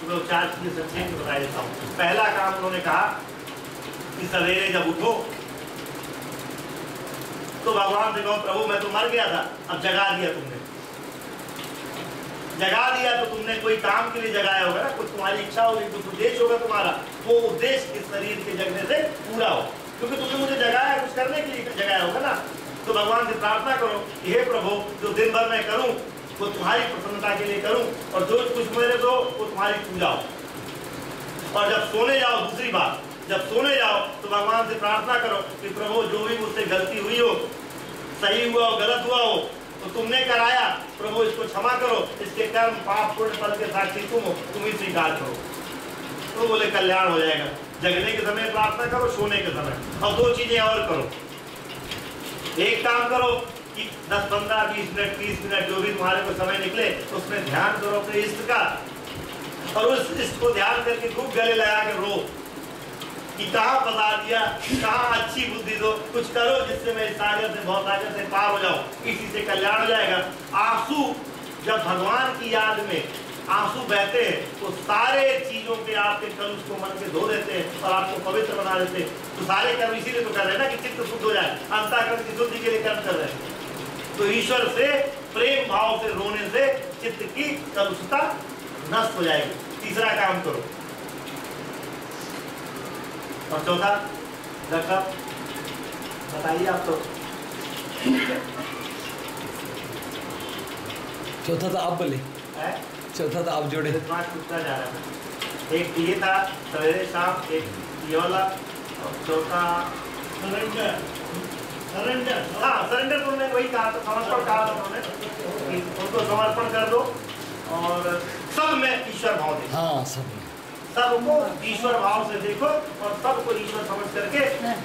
तो मैं चार चीज़ें संक्षेप में बता देता हूँ। पहला काम उन्होंने कहा कि सवेरे जब उठो तो भगवान से कहो, प्रभु, मैं तो मर गया था, अब जगा दिया तुमने। जगा दिया तो तुमने कोई काम के लिए जगाया होगा ना, कुछ तुम्हारी इच्छा होगी, कुछ उद्देश्य होगा तुम्हारा, वो उद्देश्य इस शरीर के जगने से पूरा हो। क्योंकि तुमने मुझे जगाया, कुछ करने के लिए जगाया होगा ना। तो भगवान से प्रार्थना करो हे प्रभु, जो दिन भर मैं करूँ वो तुम्हारी प्रसन्नता के लिए करूँ और जो कुछ मेरे दो, वो तुम्हारी पूजा हो और जब सोने जाओ, दूसरी बात, जब सोने जाओ तो भगवान से प्रार्थना करो कि प्रभु, जो भी मुझसे गलती हुई हो, सही हुआ हो, गलत हुआ हो तो तुमने कराया। प्रभु, इसको क्षमा करो। इसके कर्म, पाप, पुण्य, फल के साक्षी तुम हो, तुम ही स्वीकार करो। तो बोले, कल्याण हो जाएगा। जगने के समय प्रार्थना करो, सोने के समय। और दो चीज़ें और करो। एक काम करो कि 10 15 20 मिनट 30 मिनट जो भी तुम्हारे को समय निकले, उसमें ध्यान करो अपने इष्ट का। और उस इष्ट को ध्यान करके खूब गले लगा के रो। कि कहाँ फंसा दिया, कहाँ अच्छी बुद्धि दो, कुछ करो जिससे मैं सागर से बहुत सागर से पार हो जाऊँ इसी से कल्याण हो जाएगा। आँसू, जब भगवान की याद में आँसू बहते हैं तो सारे चीज़ों के आपके कलुष को मन के धो देते हैं और आपको पवित्र बना देते हैं। तो सारे कर्म इसीलिए तो कर रहे हैं ना कि चित्त शुद्ध हो जाए। अंताकरण की शुद्धि के लिए कर्म कर रहे हैं। तो ईश्वर से प्रेम भाव से रोने से चित्त की कलुषता नष्ट हो जाएगी। तीसरा काम करो। और चौथा रखा। बताइए आप तो। चौथा था आप बोले। चौथा था आप जोड़े। टूटता जा रहा है। एक ये था सवेरे शाम एक ये वाला और चौथा सरेंडर हाँ सरेंडर उन्होंने वही कहा था समर्पण कहा था उन्होंने उनको समर्पण कर दो और सब में ईश्वर भाव दे हाँ सब सबको ईश्वर भाव से देखो और सबको ईश्वर समझ करके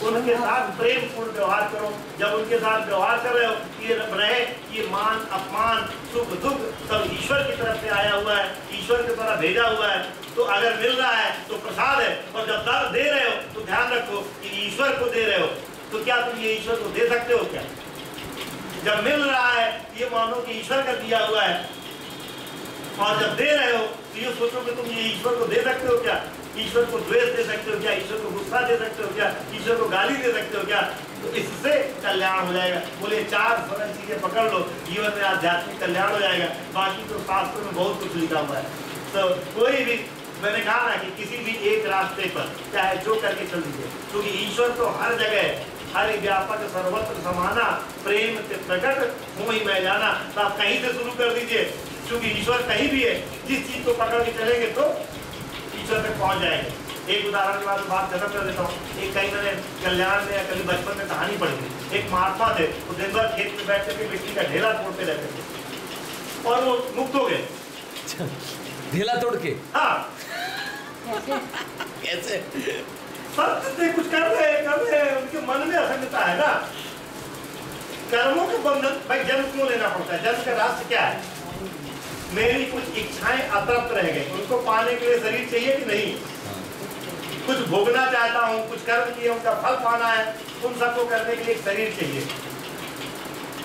उनके साथ प्रेम पूर्ण व्यवहार करो। जब उनके साथ व्यवहार कर रहे हो ये रहे ये मान अपमान सुख दुख सब ईश्वर की तरफ़ से आया हुआ है ईश्वर की तरफ़ भेजा हुआ है। तो अगर मिल रहा है तो प्रसाद है। और जब दर्द दे रहे हो तो ध्यान रखो कि ईश्वर को दे रहे हो। तो क्या तुम ये ईश्वर को दे सकते हो क्या? जब मिल रहा है, ये मानो कि ईश्वर का दिया हुआ है। और जब दे रहे हो तो ये सोचो कि तुम ये ईश्वर को दे सकते हो क्या? ईश्वर को द्वेष दे सकते हो क्या? ईश्वर को गुस्सा दे सकते हो क्या? ईश्वर को गाली दे सकते हो क्या? तो इससे कल्याण हो जाएगा। बोले, चार सरल चीज़ें पकड़ लो, जीवन में आध्यात्मिक कल्याण हो जाएगा। बाकी तो शास्त्र में बहुत कुछ लिखा हुआ है। तो कोई भी, मैंने कहा ना कि किसी भी एक रास्ते पर, चाहे जो करके चल दीजिए, क्योंकि ईश्वर तो हर जगह हर व्यापक सर्वत्र समाना प्रेम से प्रकट हो ही मैं जाना। तो आप कहीं से शुरू कर दीजिए क्योंकि ईश्वर कहीं भी है जिस चीज़ को पकड़ के चलेंगे तो ईश्वर तक पहुँच जाएँगे। एक उदाहरण के बाद बात खत्म कर देता हूँ। एक कहीं मैंने कल्याण में या कभी बचपन में कहानी पढ़ी थी। एक महात्मा थे वो दिन भर खेत में बैठ करके मिट्टी का ढेला तोड़ते रहते थे। और वो मुक्त हो गए। ढेला तोड़ के? हाँ। कैसे? सब जितने कुछ कर रहे हैं, कर रहे हैं, उनके मन में असंगता है ना। कर्मों के बंधन, भाई, जन्म क्यों लेना पड़ता है? जन्म का रास्ता क्या है? मेरी कुछ इच्छाएँ अतृप्त रह गई। उनको पाने के लिए शरीर चाहिए कि नहीं? कुछ भोगना चाहता हूँ, कुछ कर्म किए, उनका फल पाना है, उन सबको करने के लिए शरीर चाहिए।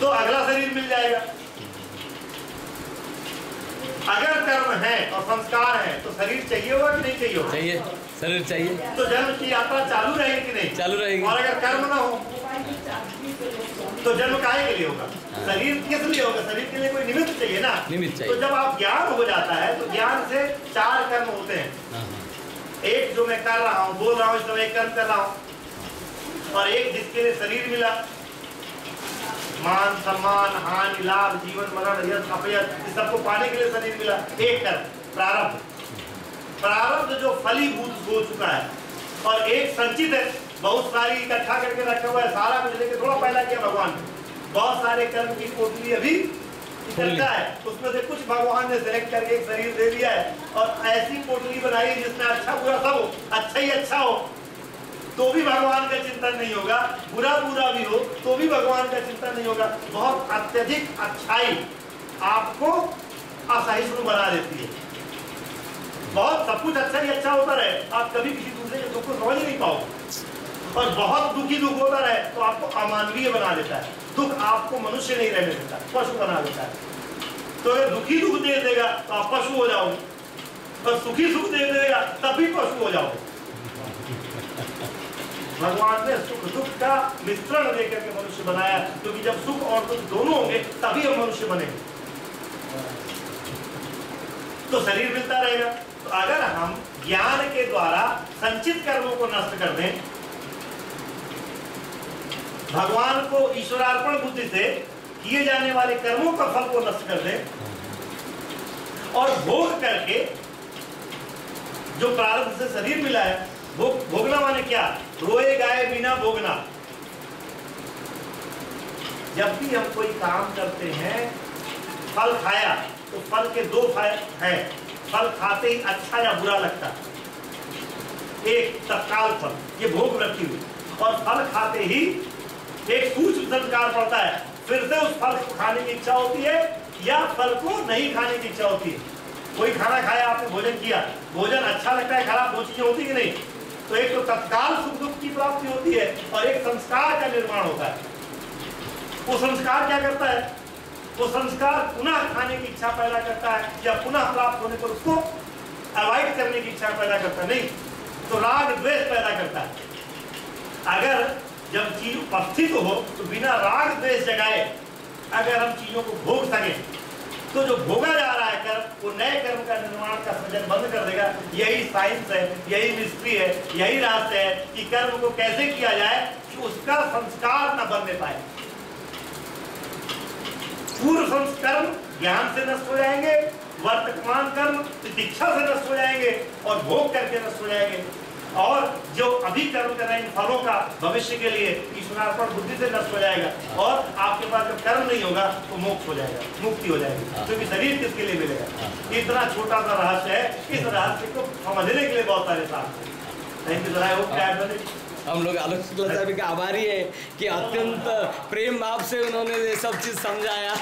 तो अगला शरीर मिल जाएगा। अगर कर्म है और संस्कार है तो शरीर चाहिए होगा कि नहीं चाहिए होगा? चाहिए। शरीर चाहिए। तो जन्म की यात्रा चालू रहेगी कि नहीं? चालू रहेगी। और अगर कर्म ना हो तो जन्म काहे के लिए होगा? हाँ। शरीर किस लिए होगा? शरीर के लिए कोई निमित्त चाहिए ना? निमित्त चाहिए। तो जब आप ज्ञान हो जाता है तो ज्ञान से चार कर्म होते हैं। हाँ, हाँ। एक जो मैं कर रहा हूँ बोल रहा हूँ इस समय एक कर्म कर रहा हूँ। और एक जिसके लिए शरीर मिला। मान सम्मान हानि लाभ जीवन मरण यश अपयश इस सबको पाने के लिए शरीर मिला। एक कर्म प्रारब्ध। प्रारब्ध जो फलीभूत हो चुका है, और एक संचित है, बहुत सारी इकट्ठा करके रखा हुआ है, सारा कुछ लेके थोड़ा पहला किया भगवान बहुत सारे कर्म की पोटली अभी इकट्ठा है, उसमें से कुछ भगवान ने सेलेक्ट करके एक शरीर दे दिया है, और ऐसी पोटली बनाई जिसमें अच्छा बुरा सब हो अच्छा ही अच्छा हो तो भी भगवान का चिंतन नहीं होगा, बुरा बुरा भी हो तो भी भगवान का चिंतन नहीं होगा, बहुत अत्यधिक अच्छाई आपको असहिष्णु बना देती है। बहुत सब कुछ अच्छा ही अच्छा होता रहे। आप कभी किसी दूसरे के दुख को समझ ही नहीं पाओगे। और बहुत दुखी दुख होता रहे तो आपको अमानवीय बना देता है। दुख आपको मनुष्य नहीं रहने देता, पशु बना देता है। तो अगर दुखी दुख दे देगा तो आप पशु हो जाओगे। और सुखी सुख दे देगा, तब भी पशु हो जाओगे। भगवान ने सुख दुख का मिश्रण देकर के मनुष्य बनाया, क्योंकि जब सुख और दुख दोनों होंगे, तभी हम मनुष्य बनेंगे। तो शरीर मिलता रहेगा। तो अगर हम ज्ञान के द्वारा संचित कर्मों को नष्ट कर दें, भगवान को ईश्वरार्पण बुद्धि से किए जाने वाले कर्मों का फल को नष्ट कर दें और भोग करके जो प्रारंभ से शरीर मिला है, भोग, भोगना माने क्या? रोए गाए बिना भोगना। जब भी हम कोई काम करते हैं, फल खाया तो फल के दो फल हैं। फल खाते ही अच्छा या बुरा लगता? एक तत्काल फल, ये भोग रखी हुई। और फल खाते ही एक सूक्ष्म संस्कार पड़ता है। फिर से उस फल को खाने की इच्छा होती है या फल को नहीं खाने की इच्छा होती है? कोई खाना खाया, आपने भोजन किया, भोजन अच्छा लगता है, खराब दो चीज़ें होती कि नहीं? तो एक तो तत्काल सुख दुख की प्राप्ति होती है और एक संस्कार का निर्माण होता है। वो संस्कार क्या करता है? वो संस्कार पुनः खाने की इच्छा पैदा करता है या पुनः प्राप्त होने पर उसको अवॉइड करने की इच्छा पैदा करता नहीं तो राग द्वेष पैदा करता है। अगर जब चीज़ उपस्थित हो तो बिना राग द्वेष जगाए अगर हम चीज़ों को भोग सके तो जो भोगा जा रहा है कर्म वो नए कर्म का निर्माण का सृजन बंद कर देगा। यही साइंस है, यही मिस्ट्री है, यही रहस्य है कि कर्म को कैसे किया जाए कि उसका संस्कार न बनने पाए। पूर्व संस्कर्म ज्ञान से नष्ट हो जाएँगे, वर्तमान कर्म दीक्षा से नष्ट हो जाएँगे और भोग करके नष्ट हो जाएँगे और जो अभी कर्म कर रहे हैं फलों का भविष्य के लिए ईश्वरार्पण बुद्धि से नष्ट हो जाएगा और आपके पास जब कर्म नहीं होगा तो मोक्ष हो जाएगा, मुक्ति हो जाएगी। क्योंकि शरीर किसके लिए मिलेगा। इतना छोटा सा रहस्य है, इस रहस्य को समझने के लिए बहुत सारे शास्त्र थैंक यू हम लोग आलोक शुक्ला साहब के आभारी है कि अत्यंत प्रेम भाव से उन्होंने ये सब चीज़ समझाया।